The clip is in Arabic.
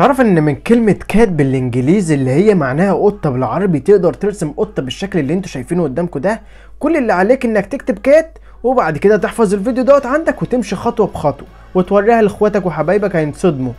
تعرف إن من كلمة كات بالإنجليزي اللي هي معناها قطة بالعربي تقدر ترسم قطة بالشكل اللي أنتوا شايفينه قدامكم ده؟ كل اللي عليك إنك تكتب كات وبعد كده تحفظ الفيديو دوت عندك وتمشي خطوة بخطوة وتوريها لإخواتك وحبايبك هينصدموا.